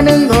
하는 거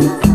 Thank you.